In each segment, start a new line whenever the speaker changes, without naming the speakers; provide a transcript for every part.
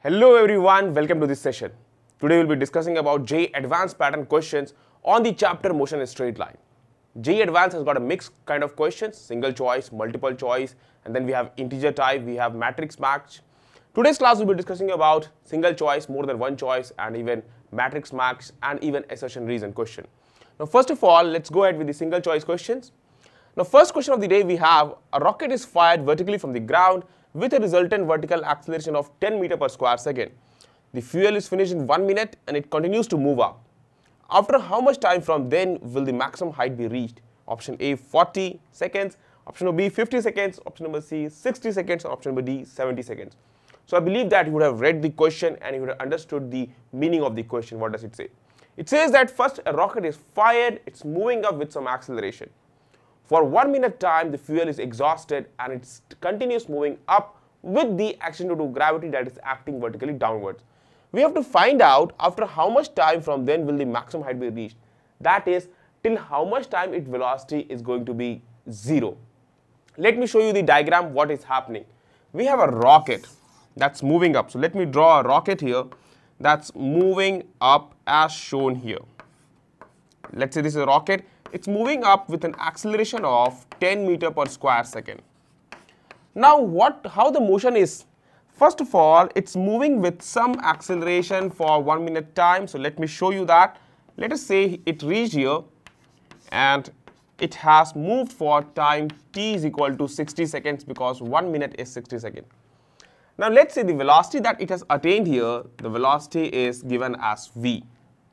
Hello everyone, welcome to this session. Today we'll be discussing about JEE Advanced pattern questions on the chapter Motion in Straight Line. JEE Advanced has got a mixed kind of questions, single choice, multiple choice, and then we have integer type, we have matrix match. Today's class will be discussing about single choice, more than one choice, and even matrix match, and even assertion reason question. Now first of all, let's go ahead with the single choice questions. Now first question of the day we have, a rocket is fired vertically from the ground with a resultant vertical acceleration of 10 meter per square second. The fuel is finished in 1 minute and it continues to move up. After how much time from then will the maximum height be reached? Option A 40 seconds, option B 50 seconds, option number C 60 seconds, option number D 70 seconds. So I believe that you would have read the question and you would have understood the meaning of the question. What does it say? It says that first a rocket is fired, it's moving up with some acceleration. For one minute time, the fuel is exhausted and it continues moving up with the action due to gravity that is acting vertically downwards. We have to find out after how much time from then will the maximum height be reached. That is, till how much time its velocity is going to be zero. Let me show you the diagram what is happening. We have a rocket that's moving up. So let me draw a rocket here that's moving up as shown here. Let's say this is a rocket it's moving up with an acceleration of 10 meter per square second. Now what, how the motion is? First of all, it's moving with some acceleration for one minute time. So let me show you that. Let us say it reached here and it has moved for time t is equal to 60 seconds because one minute is 60 seconds. Now let's say the velocity that it has attained here, the velocity is given as v.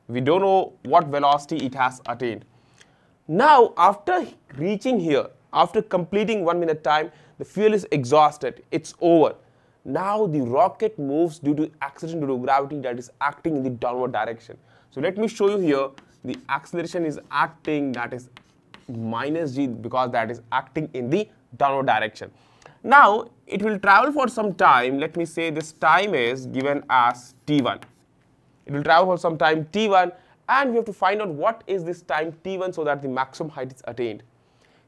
We don't know what velocity it has attained. Now, after reaching here, after completing one minute time, the fuel is exhausted, it's over. Now the rocket moves due to acceleration due to gravity that is acting in the downward direction. So let me show you here, the acceleration is acting that is minus g because that is acting in the downward direction. Now it will travel for some time, let me say this time is given as t1. It will travel for some time t1 and we have to find out what is this time t1 so that the maximum height is attained.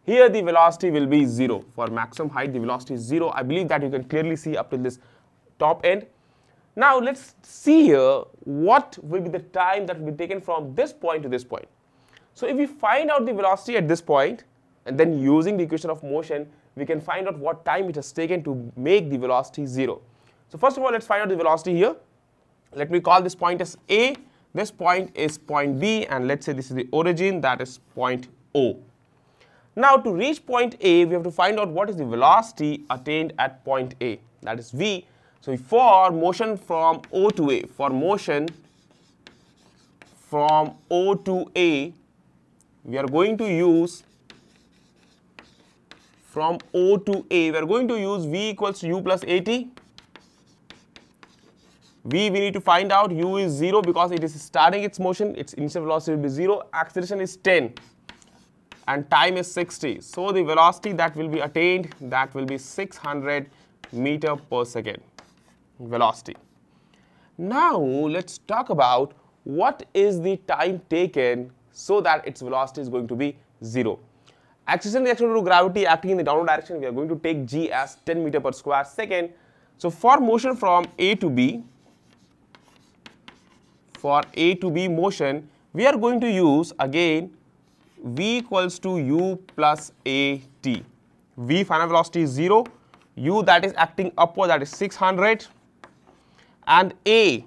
Here the velocity will be 0. For maximum height the velocity is 0. I believe that you can clearly see up to this top end. Now let's see here what will be the time that will be taken from this point to this point. So if we find out the velocity at this point and then using the equation of motion we can find out what time it has taken to make the velocity 0. So first of all let's find out the velocity here. Let me call this point as A this point is point B and let's say this is the origin that is point O. Now to reach point A we have to find out what is the velocity attained at point A that is V. So for motion from O to A, for motion from O to A we are going to use from O to A we are going to use V equals to U plus AT v we need to find out u is 0 because it is starting its motion. Its initial velocity will be 0 acceleration is 10 and time is 60 so the velocity that will be attained that will be 600 meter per second velocity. Now let's talk about what is the time taken so that its velocity is going to be 0 acceleration reaction to gravity acting in the downward direction. We are going to take g as 10 meter per square second. So for motion from a to b for A to B motion, we are going to use again V equals to U plus AT. V final velocity is 0, U that is acting upward that is 600 and A,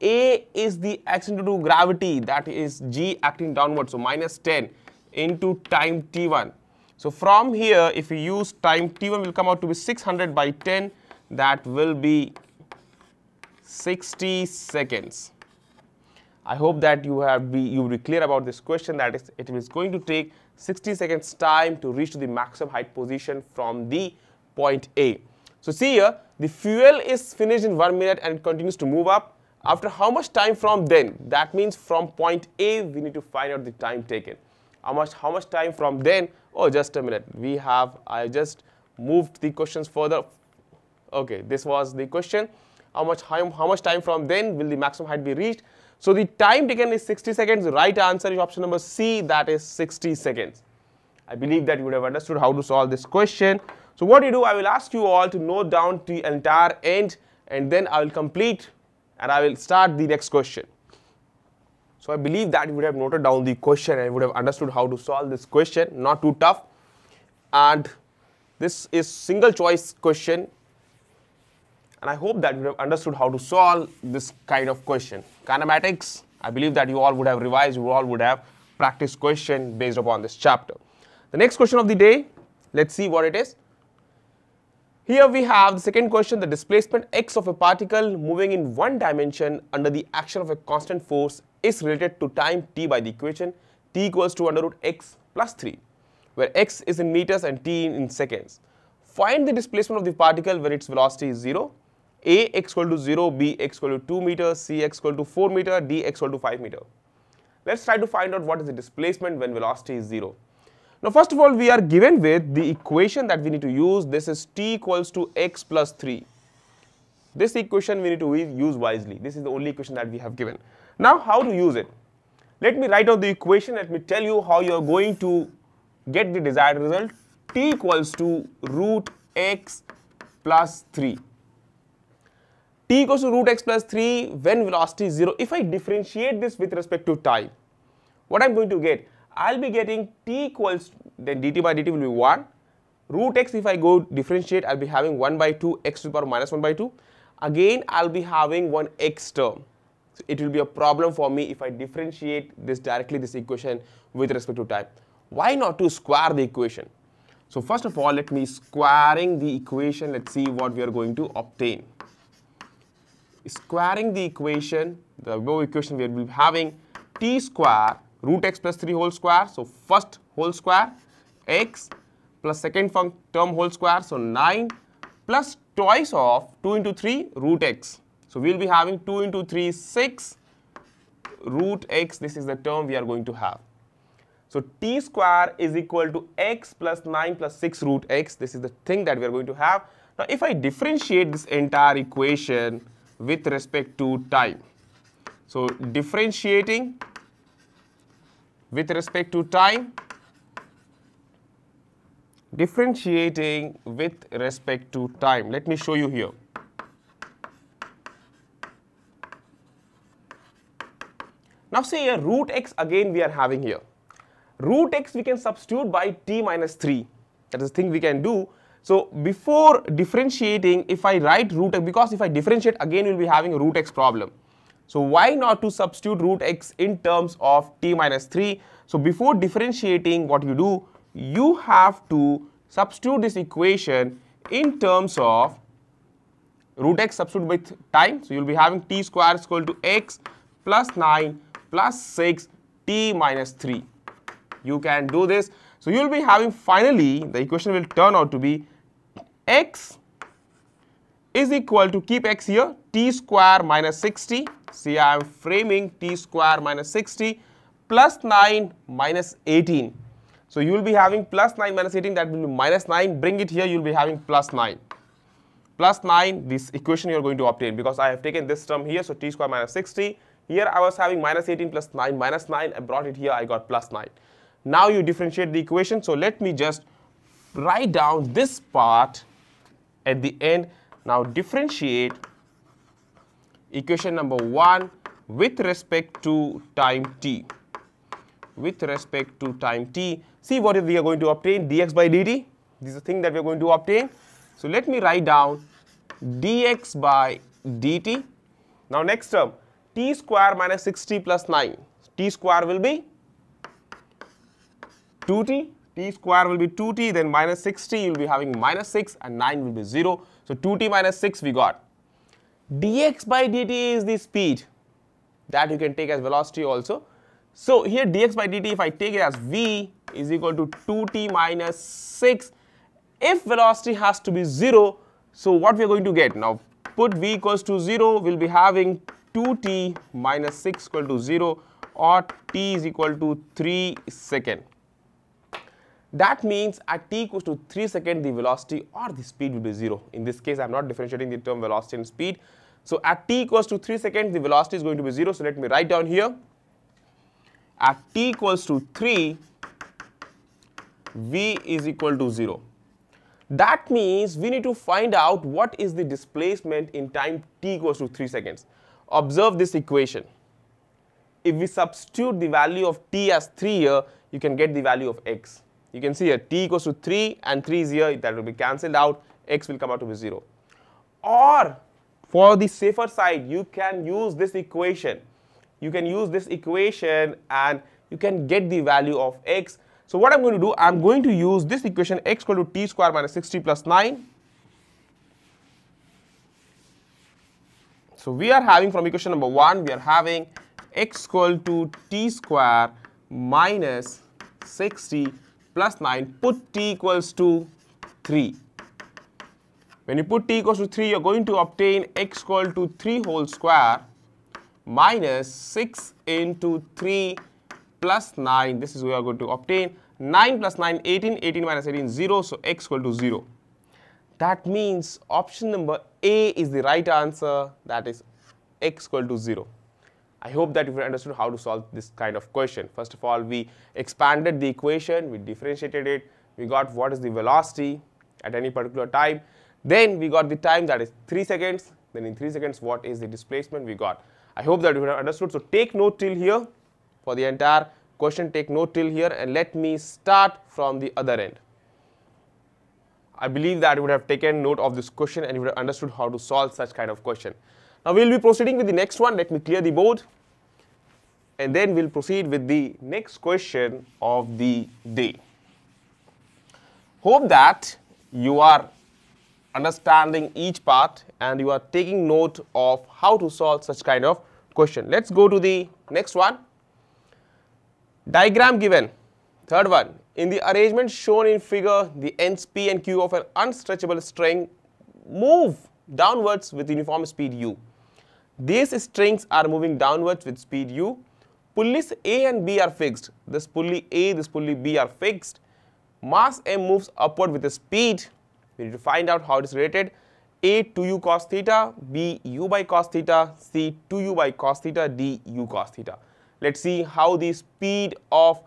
A is the acceleration due to gravity that is G acting downward so minus 10 into time T1. So from here if we use time T1 will come out to be 600 by 10 that will be 60 seconds. I hope that you have be you will be clear about this question that is it is going to take 60 seconds time to reach to the maximum height position from the point A. So see here the fuel is finished in 1 minute and it continues to move up. After how much time from then? That means from point A we need to find out the time taken. How much how much time from then? Oh just a minute. We have I just moved the questions further. Okay, this was the question. How much how, how much time from then will the maximum height be reached? So the time taken is 60 seconds. The right answer is option number C, that is 60 seconds. I believe that you would have understood how to solve this question. So what you do, I will ask you all to note down the entire end and then I will complete and I will start the next question. So I believe that you would have noted down the question and would have understood how to solve this question, not too tough. And this is single choice question and I hope that you have understood how to solve this kind of question. Kinematics, I believe that you all would have revised, you all would have practiced question based upon this chapter. The next question of the day, let's see what it is. Here we have the second question, the displacement x of a particle moving in one dimension under the action of a constant force is related to time t by the equation t equals to under root x plus 3, where x is in meters and t in seconds. Find the displacement of the particle when its velocity is 0, a x equal to 0, b x equal to 2 meter, c x equal to 4 meter, d x equal to 5 meter. Let's try to find out what is the displacement when velocity is 0. Now first of all we are given with the equation that we need to use this is t equals to x plus 3. This equation we need to use wisely this is the only equation that we have given. Now how to use it? Let me write out the equation let me tell you how you are going to get the desired result t equals to root x plus 3 equals to root x plus 3 when velocity is 0 if I differentiate this with respect to time what I'm going to get I'll be getting t equals then dt by dt will be 1 root x if I go differentiate I'll be having 1 by 2 x to the power minus 1 by 2 again I'll be having one x term. So it will be a problem for me if I differentiate this directly this equation with respect to time. Why not to square the equation? So first of all let me squaring the equation. Let's see what we are going to obtain squaring the equation the above equation we will be having t square root x plus 3 whole square. So first whole square x plus second term whole square. So 9 plus twice of 2 into 3 root x. So we will be having 2 into 3 6 root x this is the term we are going to have. So t square is equal to x plus 9 plus 6 root x this is the thing that we are going to have. Now if I differentiate this entire equation with respect to time. So differentiating with respect to time differentiating with respect to time. Let me show you here. Now say a root x again we are having here. Root x we can substitute by t minus 3 that is the thing we can do so before differentiating if I write root x because if I differentiate again we'll be having a root x problem so why not to substitute root x in terms of t minus 3? So before differentiating what you do, you have to substitute this equation in terms of root x substitute with time. So you'll be having t square is equal to x plus 9 plus 6 t minus 3. You can do this. So you'll be having finally the equation will turn out to be x is equal to keep x here t square minus 60 see I am framing t square minus 60 plus 9 minus 18 so you will be having plus 9 minus 18 that will be minus 9 bring it here you will be having plus 9 plus 9 this equation you are going to obtain because I have taken this term here so t square minus 60 here I was having minus 18 plus 9 minus 9 I brought it here I got plus 9 now you differentiate the equation. So let me just write down this part at the end now differentiate equation number 1 with respect to time t. With respect to time t, see what we are going to obtain dx by dt. This is the thing that we are going to obtain. So let me write down dx by dt. Now next term, t square minus 60 plus 9. t square will be 2t t square will be 2t then minus 60 you will be having minus 6 and 9 will be 0 so 2t minus 6 we got. dx by dt is the speed that you can take as velocity also. So here dx by dt if I take it as v is equal to 2t minus 6 if velocity has to be 0 so what we are going to get now put v equals to 0 we'll be having 2t minus 6 equal to 0 or t is equal to 3 second that means at t equals to 3 second the velocity or the speed will be 0. In this case I am not differentiating the term velocity and speed. So at t equals to 3 seconds the velocity is going to be 0. So let me write down here at t equals to 3 v is equal to 0. That means we need to find out what is the displacement in time t equals to 3 seconds. Observe this equation. If we substitute the value of t as 3 here, you can get the value of x. You can see here t equals to 3 and 3 is here, that will be cancelled out, x will come out to be 0. Or for the safer side, you can use this equation. You can use this equation and you can get the value of x. So what I'm going to do, I'm going to use this equation x equal to t square minus 60 plus 9. So we are having from equation number 1, we are having x equal to t square minus 60 plus 9. Put t equals to 3. When you put t equals to 3, you're going to obtain x equal to 3 whole square minus 6 into 3 plus 9. This is we are going to obtain. 9 plus 9, 18, 18 minus 18, 0, so x equal to 0. That means option number A is the right answer, that is x equal to 0. I hope that you have understood how to solve this kind of question. First of all, we expanded the equation, we differentiated it, we got what is the velocity at any particular time, then we got the time that is 3 seconds. Then in 3 seconds, what is the displacement we got? I hope that you have understood. So take note till here for the entire question. Take note till here and let me start from the other end. I believe that you would have taken note of this question and you would have understood how to solve such kind of question. Now we will be proceeding with the next one. Let me clear the board and then we'll proceed with the next question of the day. Hope that you are understanding each part and you are taking note of how to solve such kind of question. Let's go to the next one. Diagram given. Third one. In the arrangement shown in figure, the ends P and Q of an unstretchable string move downwards with uniform speed u. These strings are moving downwards with speed u. Pulleys A and B are fixed. This pulley A, this pulley B are fixed. Mass M moves upward with a speed we need to find out how it is related. A 2u cos theta, B u by cos theta, C 2u by cos theta, D u cos theta. Let's see how the speed of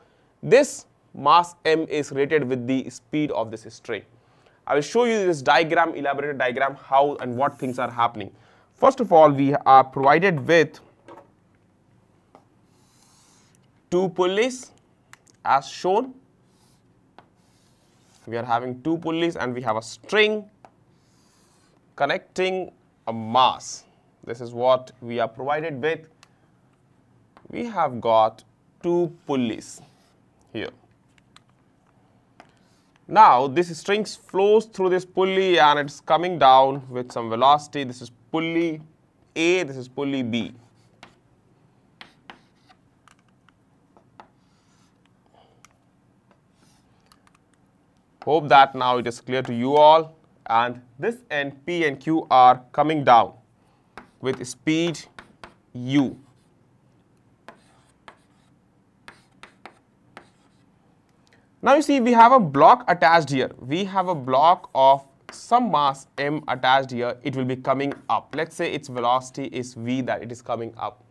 this mass m is related with the speed of this string. I will show you this diagram, elaborated diagram, how and what things are happening. First of all, we are provided with two pulleys as shown we are having two pulleys and we have a string connecting a mass. This is what we are provided with. We have got two pulleys here. Now this string flows through this pulley and it's coming down with some velocity. This is pulley A, this is pulley B. Hope that now it is clear to you all and this end P and Q are coming down with speed u. Now you see we have a block attached here. We have a block of some mass m attached here. It will be coming up. Let's say its velocity is v that it is coming up.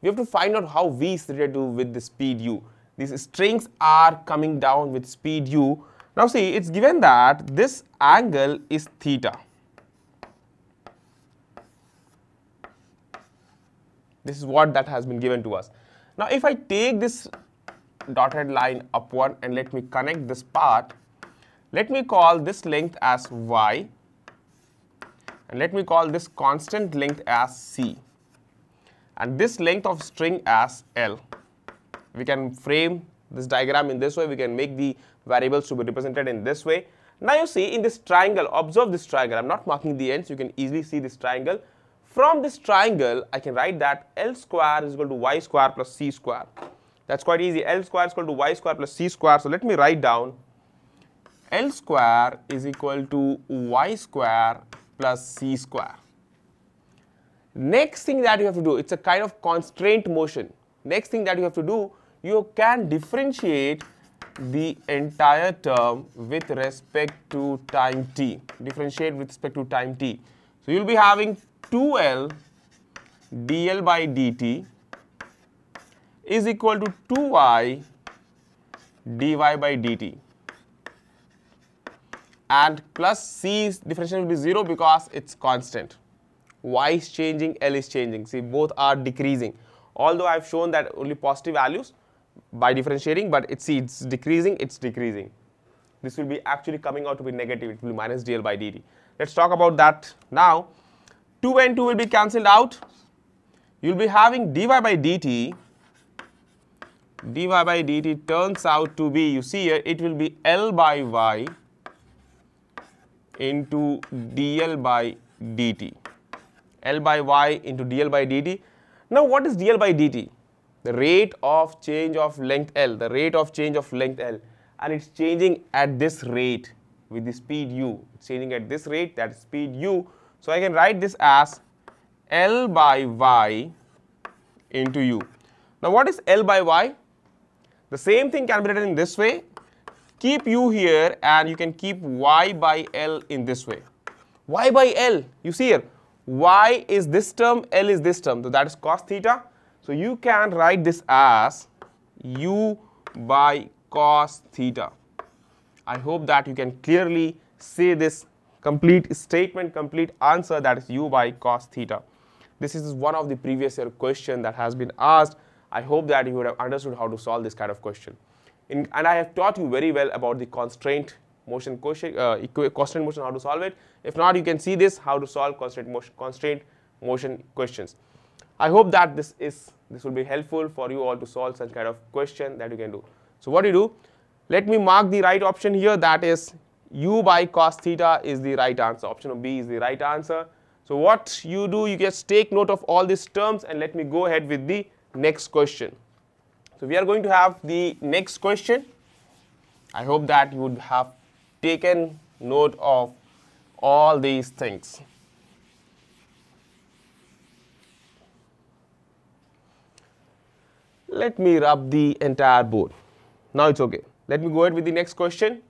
We have to find out how v is related to with the speed u. These strings are coming down with speed u now see, it's given that this angle is theta. This is what that has been given to us. Now if I take this dotted line upward and let me connect this part, let me call this length as y and let me call this constant length as c and this length of string as L. We can frame this diagram in this way, we can make the variables to be represented in this way. Now you see in this triangle, observe this triangle, I am not marking the ends, you can easily see this triangle. From this triangle, I can write that L square is equal to y square plus c square. That's quite easy, L square is equal to y square plus c square. So let me write down L square is equal to y square plus c square. Next thing that you have to do, it's a kind of constraint motion. Next thing that you have to do, you can differentiate the entire term with respect to time t. Differentiate with respect to time t. So you'll be having 2L dl by dt is equal to 2y dy by dt. And plus c differential will be 0 because it's constant. y is changing, l is changing. See, both are decreasing. Although I've shown that only positive values by differentiating, but it's, see, it's decreasing, it's decreasing. This will be actually coming out to be negative, it will be minus dl by dt. Let's talk about that now. 2 and 2 will be cancelled out. You'll be having dy by dt dy by dt turns out to be, you see here, it will be L by y into dl by dt. L by y into dl by dt. Now, what is dl by dt? The rate of change of length L, the rate of change of length L, and it's changing at this rate with the speed u. It's changing at this rate, that speed u. So, I can write this as L by y into u. Now, what is L by y? The same thing can be written in this way. Keep u here and you can keep y by L in this way. y by L, you see here, y is this term, L is this term, so that is cos theta. So you can write this as u by cos theta. I hope that you can clearly say this complete statement, complete answer that is u by cos theta. This is one of the previous year question that has been asked I hope that you would have understood how to solve this kind of question. In, and I have taught you very well about the constraint motion question, uh, constraint motion, how to solve it. If not, you can see this, how to solve constraint motion, constraint motion questions. I hope that this is this will be helpful for you all to solve such kind of question that you can do. So what do you do? Let me mark the right option here that is u by cos theta is the right answer. Option of B is the right answer. So what you do, you just take note of all these terms and let me go ahead with the next question. So we are going to have the next question. I hope that you would have taken note of all these things. Let me rub the entire board. Now it's okay. Let me go ahead with the next question.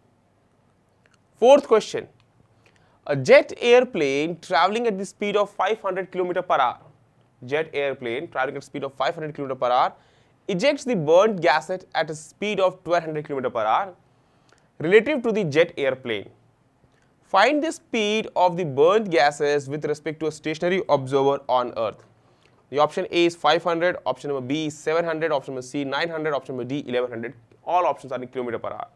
Fourth question. A jet airplane traveling at the speed of 500 km per hour jet airplane traveling at the speed of 500 km per hour ejects the burnt gases at a speed of 1200 km per hour relative to the jet airplane. Find the speed of the burnt gases with respect to a stationary observer on earth. The option A is 500, option number B is 700, option number C 900, option number D 1100. All options are in kilometer per hour.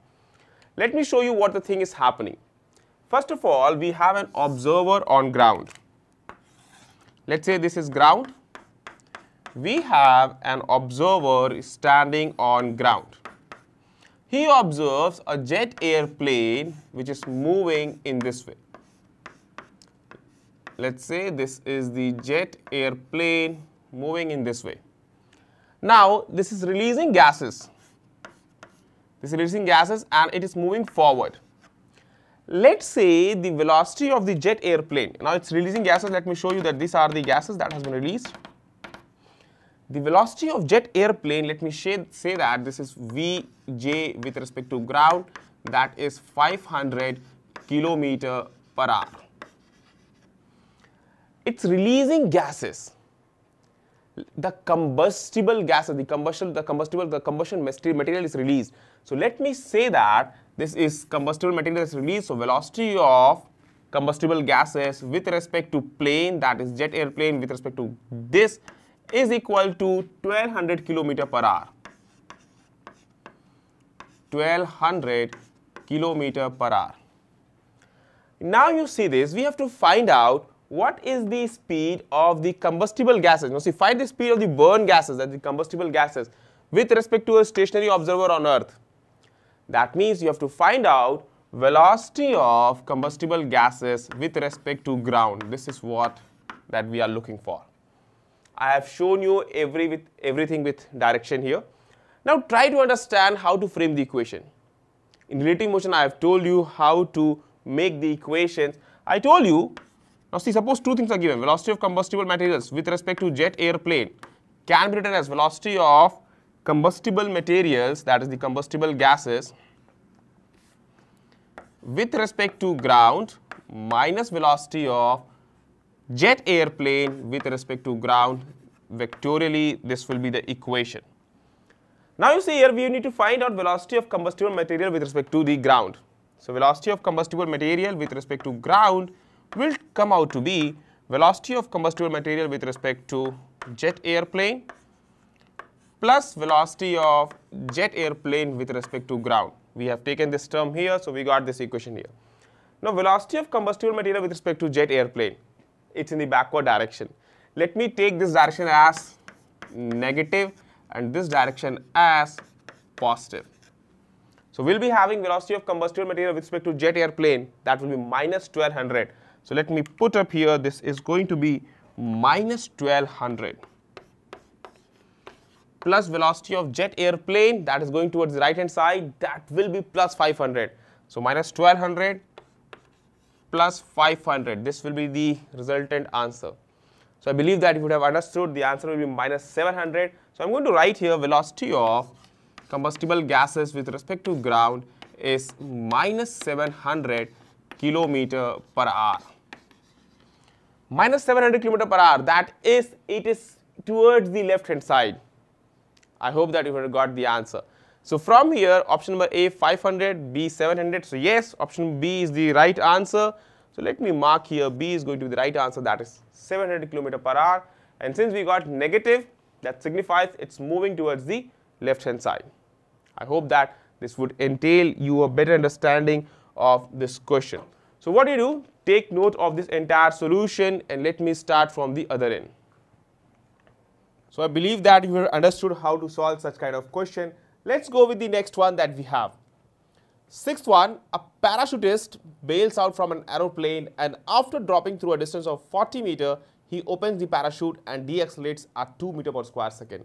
Let me show you what the thing is happening. First of all, we have an observer on ground. Let's say this is ground. We have an observer standing on ground. He observes a jet airplane which is moving in this way. Let's say this is the jet airplane moving in this way. Now, this is releasing gases. This is releasing gases and it is moving forward let's say the velocity of the jet airplane, now it's releasing gases, let me show you that these are the gases that has been released. The velocity of jet airplane, let me say that this is Vj with respect to ground, that is 500 kilometer per hour. It's releasing gases. The combustible gases, the combustion, the combustible, the combustion material is released. So let me say that this is combustible material is released. So velocity of combustible gases with respect to plane that is jet airplane with respect to this is equal to 1200 kilometer per hour. 1200 kilometer per hour. Now you see this, we have to find out what is the speed of the combustible gases. Now see, find the speed of the burn gases, that the combustible gases with respect to a stationary observer on earth. That means you have to find out velocity of combustible gases with respect to ground. This is what that we are looking for. I have shown you every with everything with direction here. Now try to understand how to frame the equation. In relative motion, I have told you how to make the equations. I told you, now see suppose two things are given, velocity of combustible materials with respect to jet airplane can be written as velocity of combustible materials that is the combustible gases with respect to ground minus velocity of jet airplane with respect to ground vectorially this will be the equation. Now you see here we need to find out velocity of combustible material with respect to the ground. So velocity of combustible material with respect to ground will come out to be velocity of combustible material with respect to jet airplane plus velocity of jet airplane with respect to ground. We have taken this term here, so we got this equation here. Now velocity of combustible material with respect to jet airplane, it's in the backward direction. Let me take this direction as negative and this direction as positive. So we'll be having velocity of combustible material with respect to jet airplane that will be minus 1200. So let me put up here this is going to be minus 1200 plus velocity of jet airplane that is going towards the right hand side that will be plus 500. So minus 1200 plus 500 this will be the resultant answer. So I believe that if you would have understood the answer will be minus 700. So I'm going to write here velocity of combustible gases with respect to ground is minus 700 kilometer per hour. Minus 700 kilometer per hour that is it is towards the left hand side. I hope that you have got the answer. So from here option number A 500, B 700. So yes option B is the right answer. So let me mark here B is going to be the right answer that is 700 kilometer per hour and since we got negative that signifies it's moving towards the left hand side. I hope that this would entail you a better understanding of this question. So what do you do? Take note of this entire solution and let me start from the other end. So I believe that you have understood how to solve such kind of question. Let's go with the next one that we have. Sixth one, a parachutist bails out from an aeroplane and after dropping through a distance of 40 meter, he opens the parachute and deaccelerates at 2 meter per square second.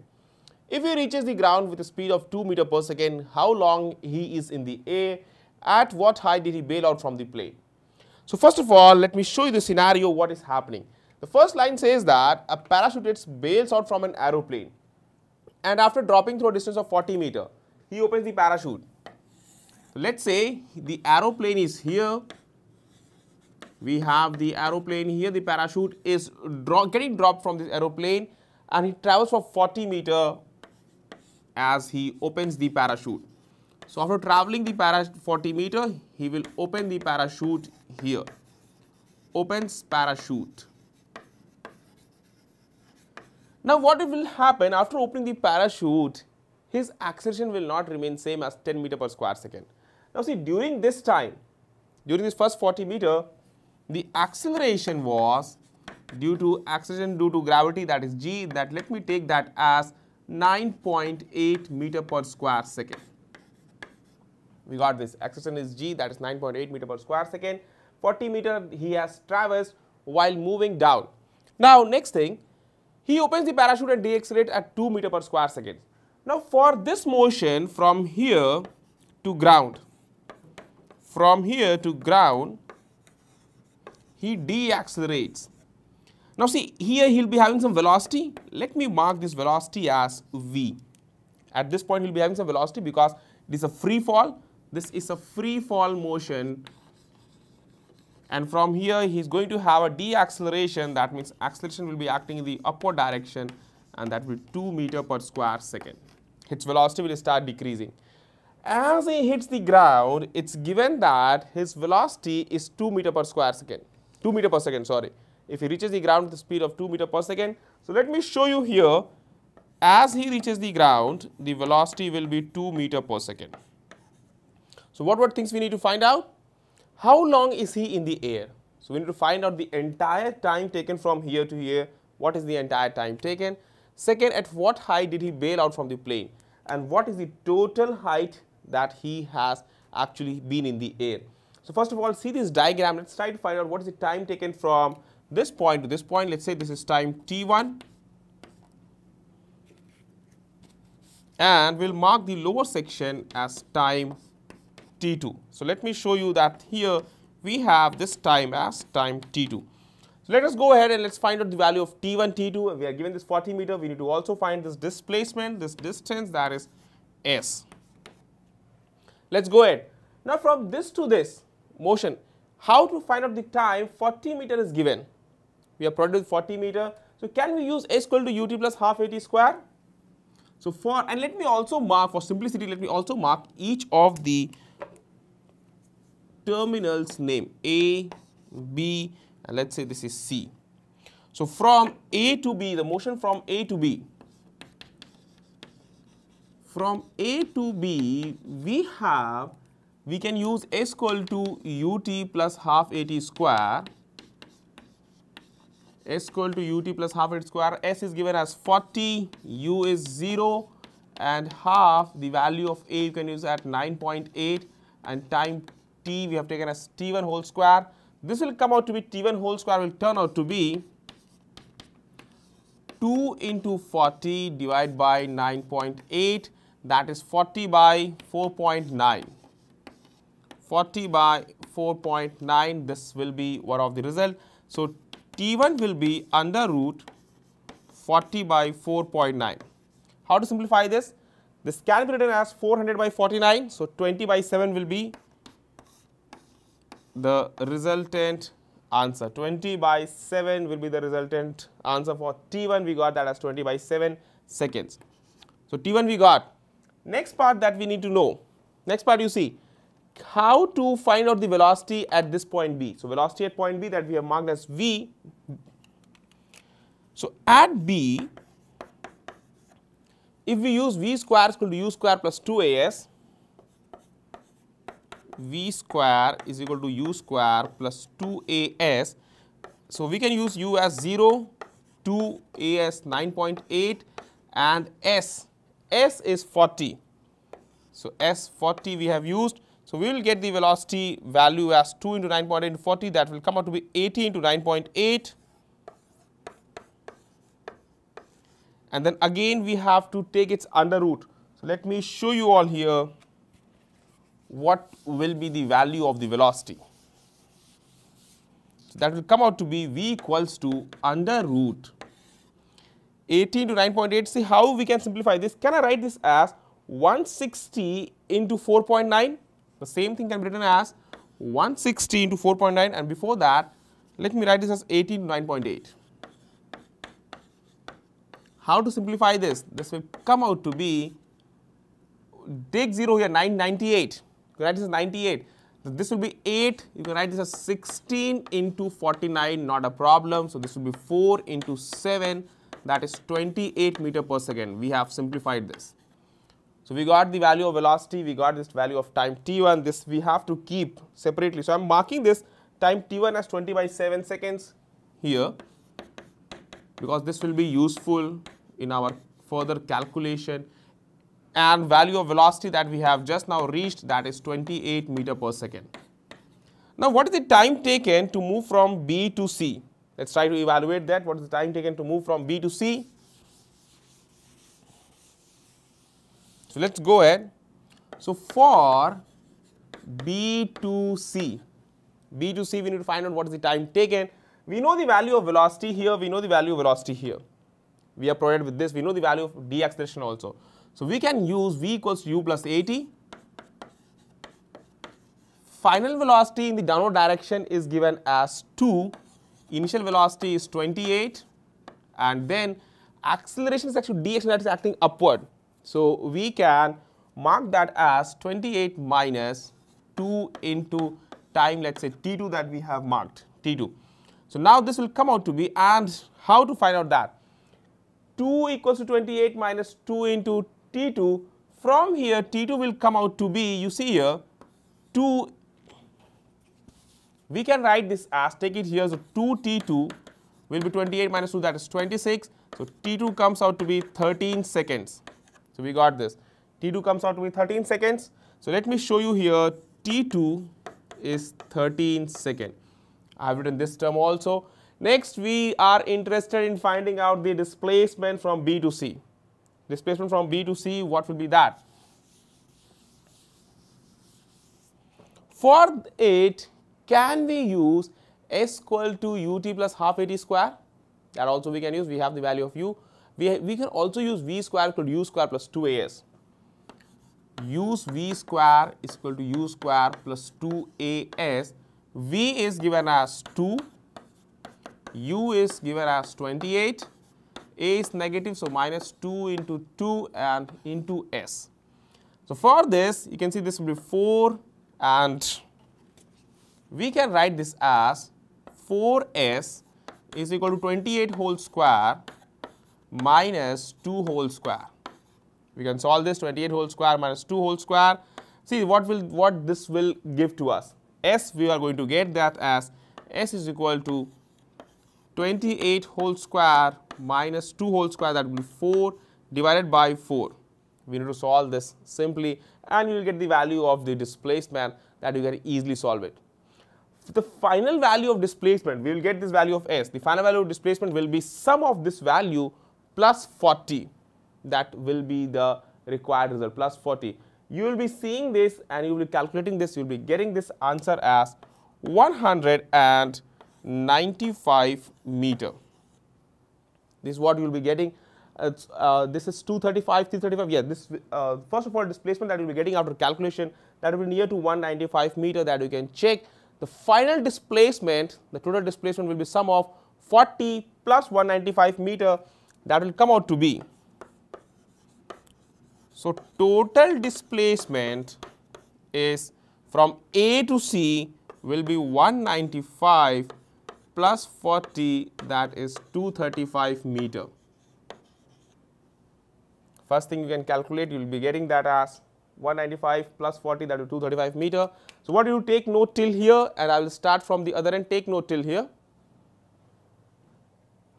If he reaches the ground with a speed of 2 meter per second, how long he is in the air, at what height did he bail out from the plane? So first of all, let me show you the scenario what is happening. The first line says that a parachutist bails out from an aeroplane and after dropping through a distance of 40 meter, he opens the parachute. Let's say the aeroplane is here, we have the aeroplane here, the parachute is dro getting dropped from this aeroplane and he travels for 40 meter as he opens the parachute. So after traveling the parachute 40 meter, he will open the parachute here. Opens parachute. Now what will happen after opening the parachute, his acceleration will not remain same as 10 meter per square second. Now see during this time, during this first 40 meter, the acceleration was due to acceleration due to gravity that is g that let me take that as 9.8 meter per square second. We got this acceleration is g that is 9.8 meter per square second. 40 meter he has traversed while moving down. Now next thing he opens the parachute and deaccelerates at 2 meter per square second. Now for this motion from here to ground, from here to ground, he deaccelerates now see here he'll be having some velocity. Let me mark this velocity as v. At this point he'll be having some velocity because it is a free fall. This is a free fall motion and from here he's going to have a deceleration that means acceleration will be acting in the upward direction and that will be 2 meter per square second. Its velocity will start decreasing. As he hits the ground, it's given that his velocity is 2 meter per square second, 2 meter per second, sorry if he reaches the ground with a speed of 2 meter per second. So let me show you here as he reaches the ground the velocity will be 2 meter per second. So what were things we need to find out? How long is he in the air? So we need to find out the entire time taken from here to here. What is the entire time taken? Second, at what height did he bail out from the plane? And what is the total height that he has actually been in the air? So first of all, see this diagram. Let's try to find out what is the time taken from this point to this point, let's say this is time t1 and we'll mark the lower section as time t2. So let me show you that here we have this time as time t2. So let us go ahead and let's find out the value of t1, t2. We are given this 40 meter. We need to also find this displacement, this distance that is s. Let's go ahead. Now from this to this motion, how to find out the time 40 meter is given we have produced 40 meter. So can we use s equal to ut plus half at square? So for and let me also mark for simplicity let me also mark each of the terminals name A, B and let's say this is C. So from A to B, the motion from A to B, from A to B, we have, we can use S equal to ut plus half at square, S equal to ut plus half at square, S is given as 40, U is 0 and half the value of A you can use at 9.8 and time T we have taken as T1 whole square. This will come out to be T1 whole square will turn out to be 2 into 40 divided by 9.8 that is 40 by 4.9. 40 by 4.9 this will be one of the result. So, T1 will be under root 40 by 4.9. How to simplify this? This can be written as 400 by 49. So, 20 by 7 will be the resultant answer. 20 by 7 will be the resultant answer for T1. We got that as 20 by 7 seconds. So, T1 we got. Next part that we need to know. Next part you see how to find out the velocity at this point B. So, velocity at point B that we have marked as V. So, at B if we use V square is equal to U square plus 2AS v square is equal to u square plus 2as. So, we can use u as 0, 2 as 9.8 and s, s is 40. So, s 40 we have used. So, we will get the velocity value as 2 into 9.8 into 40 that will come out to be 80 into 9.8 and then again we have to take its under root. So, let me show you all here what will be the value of the velocity. So, that will come out to be v equals to under root 18 to 9.8. See how we can simplify this. Can I write this as 160 into 4.9? The same thing can be written as 160 into 4.9 and before that let me write this as 18 to 9.8. How to simplify this? This will come out to be take 0 here 998 can write this as 98. So, this will be 8, you can write this as 16 into 49, not a problem. So, this will be 4 into 7, that is 28 meter per second. We have simplified this. So, we got the value of velocity, we got this value of time t1, this we have to keep separately. So, I am marking this time t1 as 20 by 7 seconds here because this will be useful in our further calculation and value of velocity that we have just now reached that is 28 meter per second. Now, what is the time taken to move from B to C? Let us try to evaluate that. What is the time taken to move from B to C? So, let us go ahead. So, for B to C, B to C we need to find out what is the time taken. We know the value of velocity here, we know the value of velocity here. We are provided with this, we know the value of d acceleration also. So, we can use v equals to u plus 80. Final velocity in the downward direction is given as 2, initial velocity is 28 and then acceleration is actually d acceleration is acting upward. So, we can mark that as 28 minus 2 into time let us say t2 that we have marked t2. So, now this will come out to be and how to find out that 2 equals to 28 minus 2 into T2 from here T2 will come out to be you see here 2 we can write this as take it here so 2 T2 will be 28 minus 2 that is 26 so T2 comes out to be 13 seconds. So we got this. T2 comes out to be 13 seconds. So let me show you here T2 is 13 second. I have written this term also. Next we are interested in finding out the displacement from B to C displacement from B to C, what will be that? For it, can we use S equal to ut plus half at square? That also we can use, we have the value of u. We, we can also use v square equal to u square plus 2as. Use v square is equal to u square plus 2as. v is given as 2, u is given as 28 a is negative, so minus 2 into 2 and into S. So, for this you can see this will be 4 and we can write this as 4s is equal to 28 whole square minus 2 whole square. We can solve this 28 whole square minus 2 whole square. See what will what this will give to us. S we are going to get that as S is equal to 28 whole square minus 2 whole square that will be 4 divided by 4. We need to solve this simply and you will get the value of the displacement that you can easily solve it. The final value of displacement, we will get this value of S. The final value of displacement will be sum of this value plus 40. That will be the required result plus 40. You will be seeing this and you will be calculating this. You will be getting this answer as 195 meter. This is what you will be getting uh, this is 235, 335. Yeah, this uh, first of all displacement that you will be getting after calculation that will be near to 195 meter that you can check. The final displacement, the total displacement will be sum of 40 plus 195 meter that will come out to be. So, total displacement is from A to C will be 195 plus 40 that is 235 meter. First thing you can calculate, you will be getting that as 195 plus 40 that is 235 meter. So, what do you take note till here and I will start from the other end take note till here.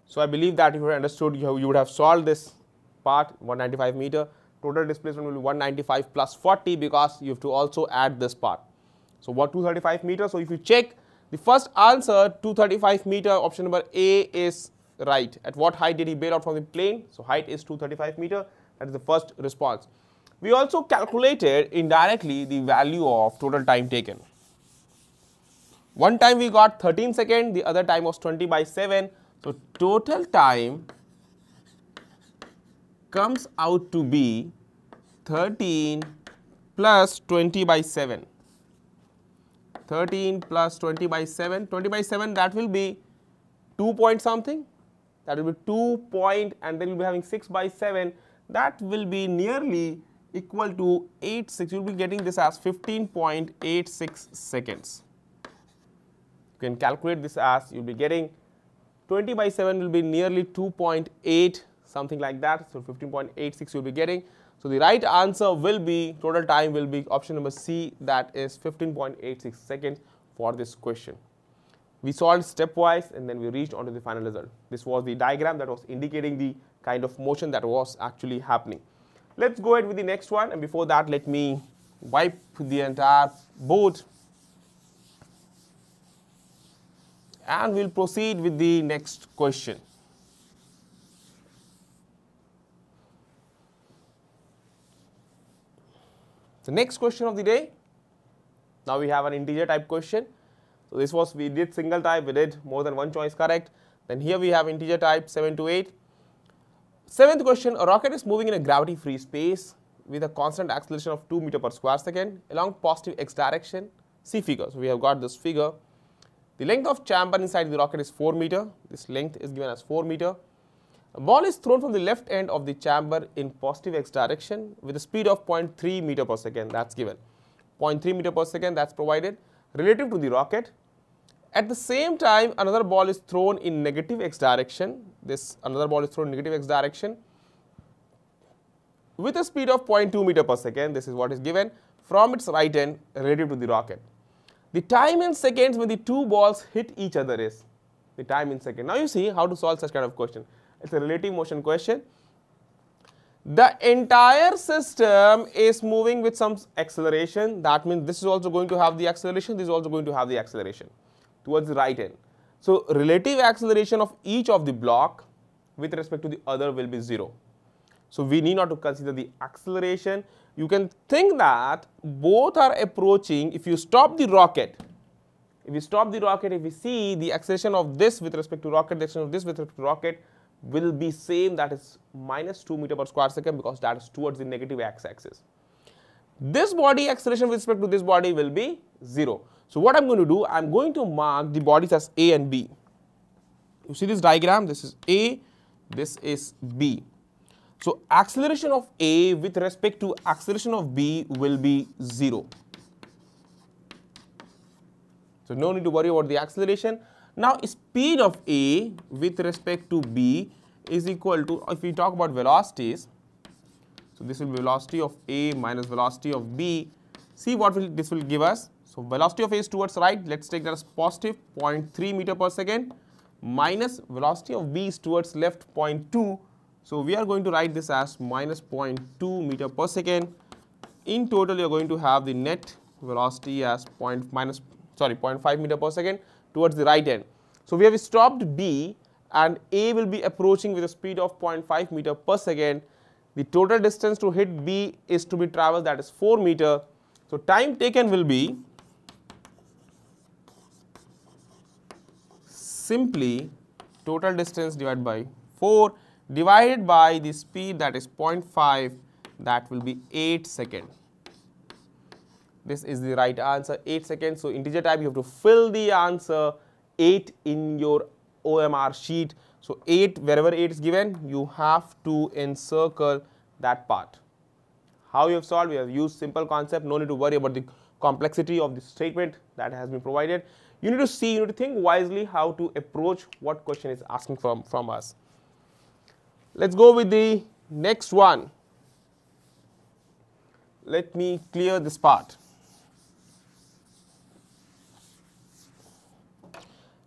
So, I believe that if you understood you, have, you would have solved this part 195 meter total displacement will be 195 plus 40 because you have to also add this part. So, what 235 meter. So, if you check the first answer 235 meter option number A is right. At what height did he bail out from the plane? So, height is 235 meter that is the first response. We also calculated indirectly the value of total time taken. One time we got 13 seconds, the other time was 20 by 7. So, total time comes out to be 13 plus 20 by 7. 13 plus 20 by 7, 20 by 7 that will be 2 point something, that will be 2 point and then we will be having 6 by 7 that will be nearly equal to 86 you will be getting this as 15.86 seconds. You can calculate this as you will be getting 20 by 7 will be nearly 2.8 something like that. So, 15.86 you will be getting. So, the right answer will be total time will be option number C that is 15.86 seconds for this question. We solved stepwise and then we reached on to the final result. This was the diagram that was indicating the kind of motion that was actually happening. Let's go ahead with the next one and before that let me wipe the entire board and we'll proceed with the next question. The next question of the day, now we have an integer type question. So, this was we did single type, we did more than one choice correct. Then here we have integer type 7 to 8. Seventh question, a rocket is moving in a gravity free space with a constant acceleration of 2 meter per square second along positive x direction. See figure. So, we have got this figure. The length of chamber inside the rocket is 4 meter. This length is given as 4 meter. A ball is thrown from the left end of the chamber in positive x direction with a speed of 0.3 meter per second that's given. 0.3 meter per second that's provided relative to the rocket at the same time, another ball is thrown in negative x direction. This another ball is thrown in negative x direction with a speed of 0.2 meter per second. This is what is given from its right end relative to the rocket. The time in seconds when the two balls hit each other is the time in second. Now you see how to solve such kind of question. It's a relative motion question. The entire system is moving with some acceleration. That means this is also going to have the acceleration. This is also going to have the acceleration towards the right end. So, relative acceleration of each of the block with respect to the other will be 0. So, we need not to consider the acceleration. You can think that both are approaching if you stop the rocket, if you stop the rocket, if we see the acceleration of this with respect to rocket, the acceleration of this with respect to rocket will be same that is minus 2 meter per square second because that is towards the negative x-axis. This body acceleration with respect to this body will be 0. So, what I am going to do, I am going to mark the bodies as A and B. You see this diagram, this is A, this is B. So, acceleration of A with respect to acceleration of B will be 0. So no need to worry about the acceleration. Now speed of A with respect to B is equal to, if we talk about velocities, so this will be velocity of A minus velocity of B. See what will this will give us. So velocity of A is towards right, let's take that as positive 0.3 meter per second minus velocity of B is towards left 0.2. So we are going to write this as minus 0.2 meter per second. In total, you are going to have the net velocity as point minus sorry 0.5 meter per second towards the right end. So we have stopped B and A will be approaching with a speed of 0.5 meter per second. The total distance to hit B is to be traveled that is 4 meter. So time taken will be simply total distance divided by 4 divided by the speed that is 0.5 that will be 8 seconds. This is the right answer 8 seconds. So integer type you have to fill the answer 8 in your OMR sheet. So 8 wherever 8 is given you have to encircle that part. How you have solved? We have used simple concept no need to worry about the complexity of the statement that has been provided. You need to see, you need to think wisely how to approach what question is asking from, from us. Let's go with the next one. Let me clear this part.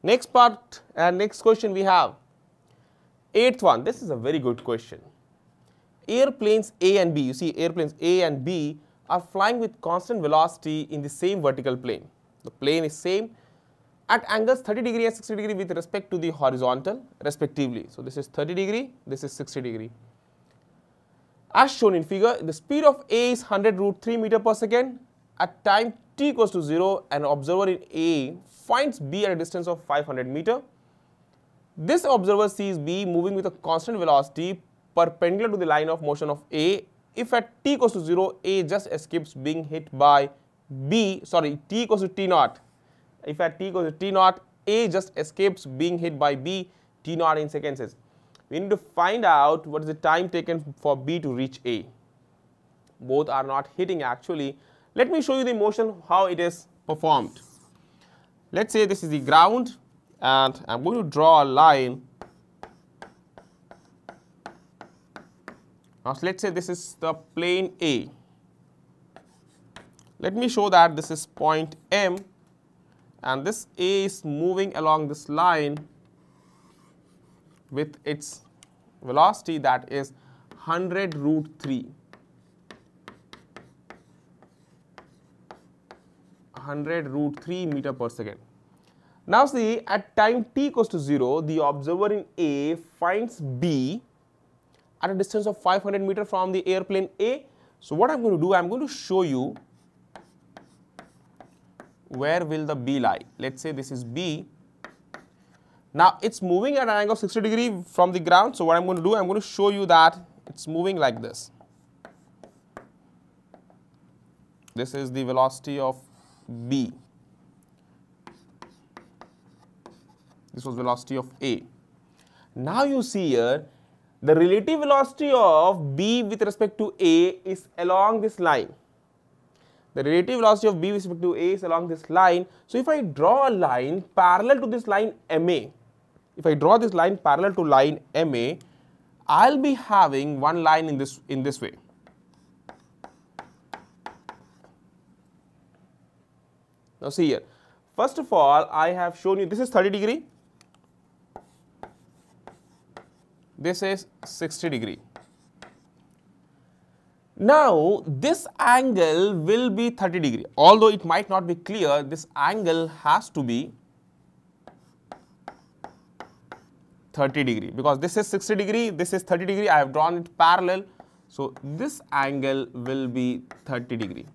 Next part and next question we have. Eighth one, this is a very good question. Airplanes A and B, you see airplanes A and B are flying with constant velocity in the same vertical plane. The plane is same at angles 30 degree and 60 degree with respect to the horizontal respectively. So, this is 30 degree, this is 60 degree. As shown in figure, the speed of A is 100 root 3 meter per second. At time t equals to 0, an observer in A finds B at a distance of 500 meter. This observer sees B moving with a constant velocity perpendicular to the line of motion of A. If at t equals to 0, A just escapes being hit by B, sorry, t equals to t naught. If at t equals to t naught, A just escapes being hit by B, t naught in seconds. We need to find out what is the time taken for B to reach A. Both are not hitting actually. Let me show you the motion, how it is performed. Let us say this is the ground and I am going to draw a line. Now, let us say this is the plane A. Let me show that this is point M and this A is moving along this line with its velocity that is 100 root 3. 100 root 3 meter per second. Now see at time t equals to 0, the observer in A finds B at a distance of 500 meter from the airplane A. So what I am going to do, I am going to show you where will the B lie. Let us say this is B. Now it's moving at an angle of 60 degree from the ground. So what I am going to do, I am going to show you that it's moving like this. This is the velocity of B. This was velocity of A. Now you see here the relative velocity of B with respect to A is along this line. The relative velocity of B with respect to A is along this line. So if I draw a line parallel to this line MA, if I draw this line parallel to line MA, I'll be having one line in this in this way. Now see here, first of all, I have shown you this is 30 degree, this is 60 degree. Now this angle will be 30 degree, although it might not be clear, this angle has to be 30 degree because this is 60 degree, this is 30 degree, I have drawn it parallel. So this angle will be 30 degree.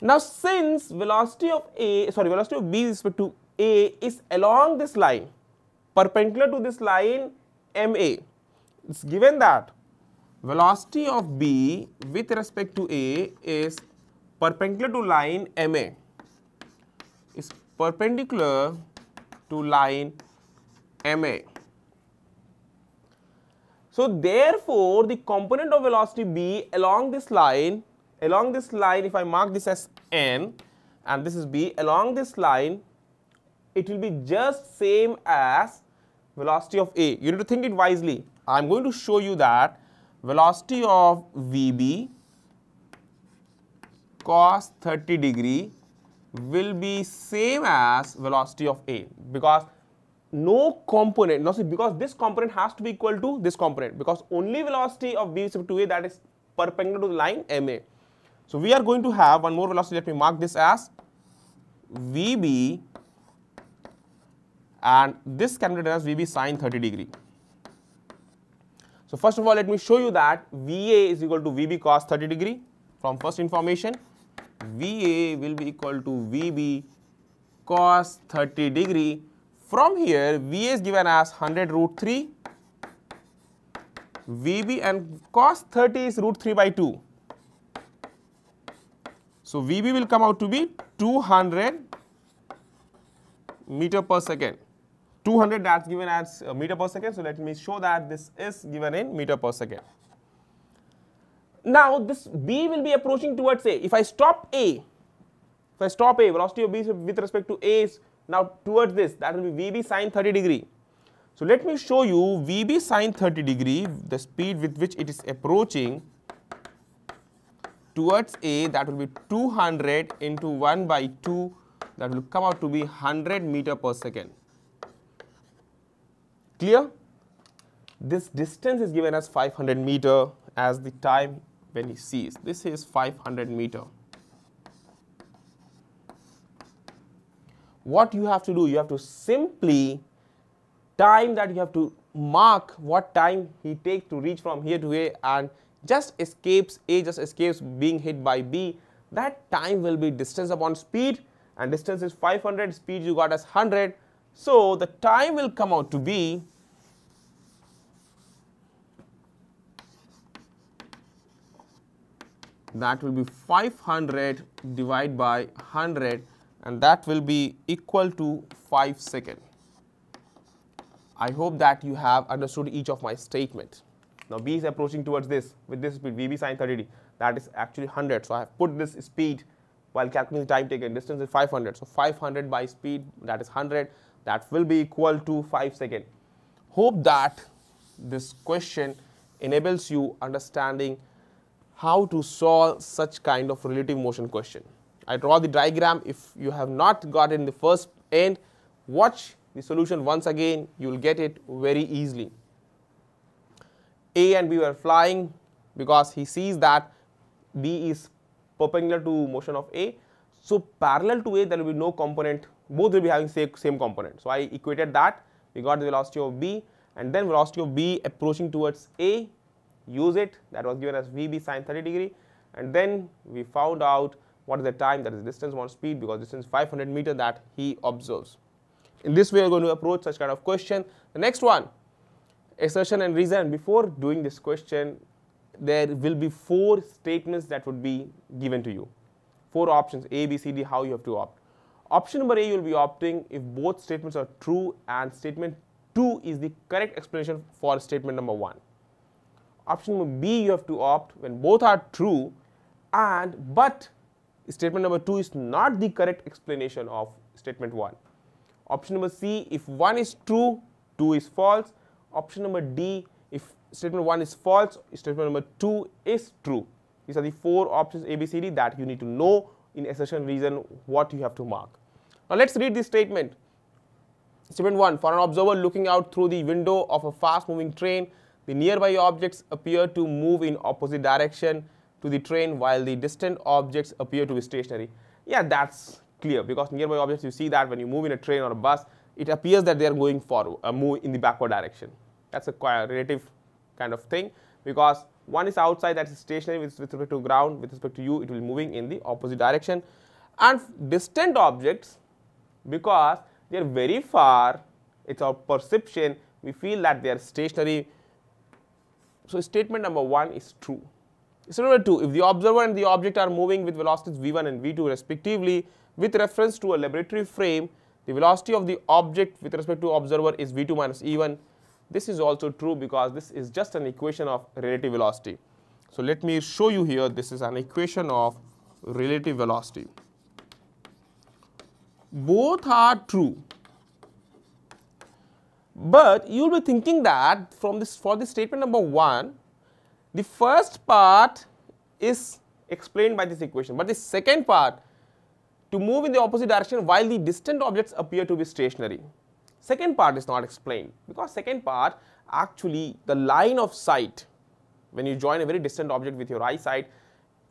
Now, since velocity of A, sorry, velocity of B with respect to A is along this line, perpendicular to this line MA, it's given that velocity of B with respect to A is perpendicular to line MA, is perpendicular to line MA. So, therefore, the component of velocity B along this line along this line if I mark this as n and this is b along this line it will be just same as velocity of a you need to think it wisely i'm going to show you that velocity of vb cos 30 degree will be same as velocity of a because no component, no, see, because this component has to be equal to this component because only velocity of b is to a that is perpendicular to the line ma. So we are going to have one more velocity. Let me mark this as vb, and this can be written as vb sine 30 degree. So first of all, let me show you that va is equal to vb cos 30 degree from first information. va will be equal to vb cos 30 degree from here, VA is given as 100 root 3, VB and cos 30 is root 3 by 2. So, VB will come out to be 200 meter per second. 200 that's given as uh, meter per second. So, let me show that this is given in meter per second. Now, this B will be approaching towards A. If I stop A, if I stop A, velocity of B with respect to A is now towards this that will be Vb sine 30 degree. So let me show you Vb sine 30 degree the speed with which it is approaching towards A that will be 200 into 1 by 2 that will come out to be 100 meter per second. Clear? This distance is given as 500 meter as the time when he sees. This is 500 meter. what you have to do, you have to simply time that you have to mark what time he takes to reach from here to here and just escapes A just escapes being hit by B that time will be distance upon speed and distance is 500 speed you got as 100 so the time will come out to be that will be 500 divided by 100 and that will be equal to 5 second. I hope that you have understood each of my statement. Now B is approaching towards this with this speed VB sine 30 that is actually 100. So I have put this speed while calculating the time taken distance is 500. So 500 by speed that is 100 that will be equal to 5 second. Hope that this question enables you understanding how to solve such kind of relative motion question. I draw the diagram if you have not got in the first end watch the solution once again you will get it very easily. A and B were flying because he sees that B is perpendicular to motion of A. So, parallel to A there will be no component both will be having same, same component. So, I equated that we got the velocity of B and then velocity of B approaching towards A use it that was given as VB sine 30 degree and then we found out what is the time that is distance one speed because distance 500 meter that he observes. In this way, we are going to approach such kind of question. The next one, assertion and reason. Before doing this question, there will be four statements that would be given to you. Four options A, B, C, D, how you have to opt. Option number A, you will be opting if both statements are true and statement 2 is the correct explanation for statement number 1. Option number B, you have to opt when both are true and but statement number 2 is not the correct explanation of statement 1. Option number C, if 1 is true, 2 is false. Option number D, if statement 1 is false, statement number 2 is true. These are the four options A, B, C, D that you need to know in assertion reason what you have to mark. Now let's read this statement. Statement 1, for an observer looking out through the window of a fast moving train, the nearby objects appear to move in opposite direction to the train while the distant objects appear to be stationary. Yeah, that's clear because nearby objects you see that when you move in a train or a bus, it appears that they are going forward, uh, move in the backward direction. That's a relative kind of thing because one is outside that is stationary with, with respect to ground, with respect to you it will be moving in the opposite direction. And distant objects because they are very far, it's our perception, we feel that they are stationary. So statement number one is true. Statement number 2, if the observer and the object are moving with velocities v1 and v2 respectively with reference to a laboratory frame, the velocity of the object with respect to observer is v2 minus v1. This is also true because this is just an equation of relative velocity. So let me show you here this is an equation of relative velocity. both are true. But you will be thinking that from this for this statement number 1, the first part is explained by this equation, but the second part to move in the opposite direction while the distant objects appear to be stationary. Second part is not explained because second part actually the line of sight when you join a very distant object with your eyesight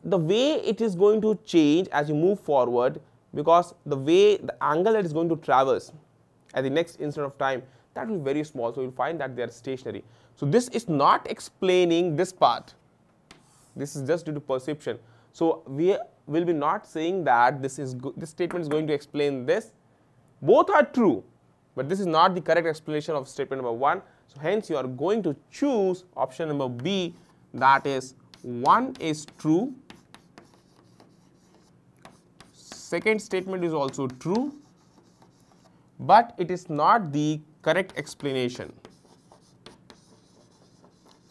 the way it is going to change as you move forward because the way the angle that is going to traverse at the next instant of time that will be very small so you will find that they are stationary. So this is not explaining this part this is just due to perception. So we will be not saying that this is this statement is going to explain this. Both are true but this is not the correct explanation of statement number 1. So hence you are going to choose option number B that is 1 is true. Second statement is also true but it is not the correct explanation.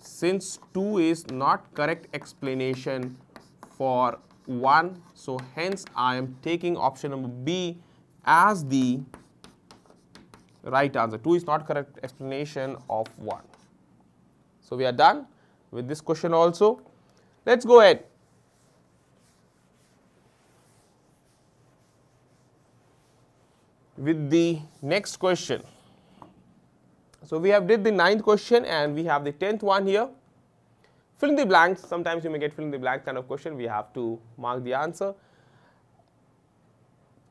Since 2 is not correct explanation for 1 so hence I am taking option number B as the right answer. 2 is not correct explanation of 1 so we are done with this question also. Let's go ahead. With the next question. So, we have did the ninth question and we have the tenth one here. Fill in the blanks, sometimes you may get fill in the blank kind of question, we have to mark the answer.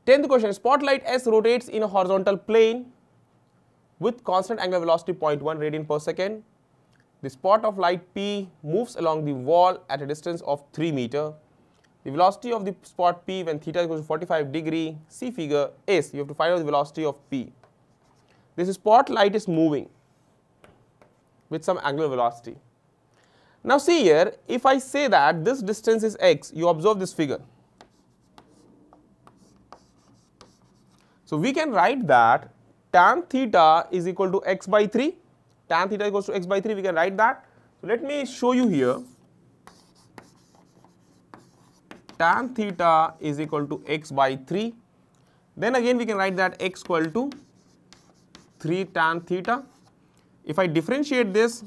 Tenth question, spotlight S rotates in a horizontal plane with constant angular velocity 0.1 radian per second. The spot of light P moves along the wall at a distance of 3 meter the velocity of the spot P when theta equals to 45 degree, see figure is, you have to find out the velocity of P. This spot light is moving with some angular velocity. Now see here, if I say that this distance is x, you observe this figure. So we can write that tan theta is equal to x by 3, tan theta equals to x by 3, we can write that. So let me show you here tan theta is equal to x by 3. Then again we can write that x equal to 3 tan theta. If I differentiate this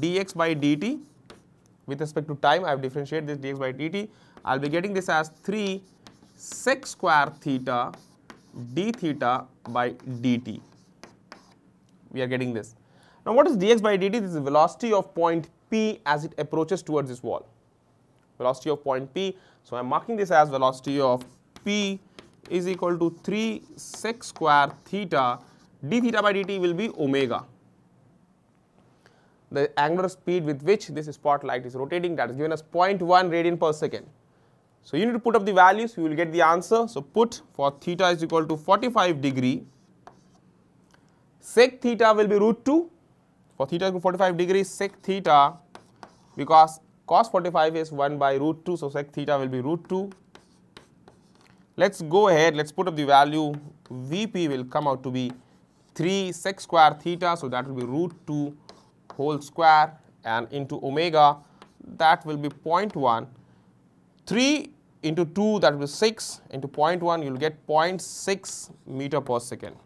dx by dt with respect to time I have differentiated this dx by dt I will be getting this as 3 sec square theta d theta by dt. We are getting this. Now what is dx by dt? This is velocity of point P as it approaches towards this wall velocity of point P. So, I am marking this as velocity of P is equal to 3 sec square theta d theta by dt will be omega. The angular speed with which this spotlight is rotating that is given as 0.1 radian per second. So, you need to put up the values you will get the answer. So, put for theta is equal to 45 degree. Sec theta will be root 2 for theta equal to 45 degree sec theta because cos 45 is 1 by root 2 so sec theta will be root 2 let's go ahead let's put up the value. Vp will come out to be 3 sec square theta so that will be root 2 whole square and into omega that will be 0.1 3 into 2 that will be 6 into 0.1 you will get 0.6 meter per second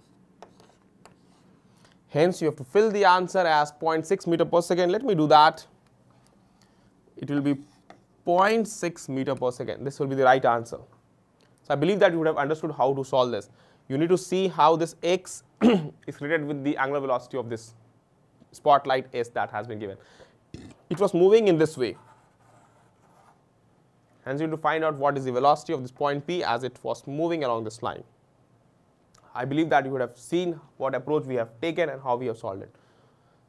hence you have to fill the answer as 0.6 meter per second let me do that it will be 0.6 meter per second. This will be the right answer. So, I believe that you would have understood how to solve this. You need to see how this x is related with the angular velocity of this spotlight S that has been given. It was moving in this way. Hence, you need to find out what is the velocity of this point P as it was moving along this line. I believe that you would have seen what approach we have taken and how we have solved it.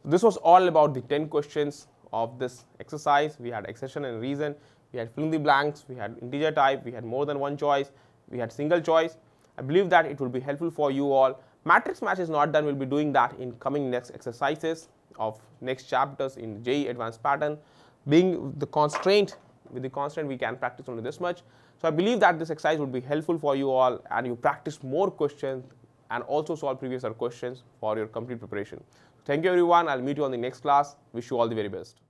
This was all about the 10 questions of this exercise. We had assertion and reason, we had fill in the blanks, we had integer type, we had more than one choice, we had single choice. I believe that it will be helpful for you all. Matrix match is not done, we will be doing that in coming next exercises of next chapters in JEE advanced pattern. Being the constraint, with the constraint we can practice only this much. So, I believe that this exercise would be helpful for you all and you practice more questions and also solve previous questions for your complete preparation. Thank you everyone. I'll meet you on the next class. Wish you all the very best.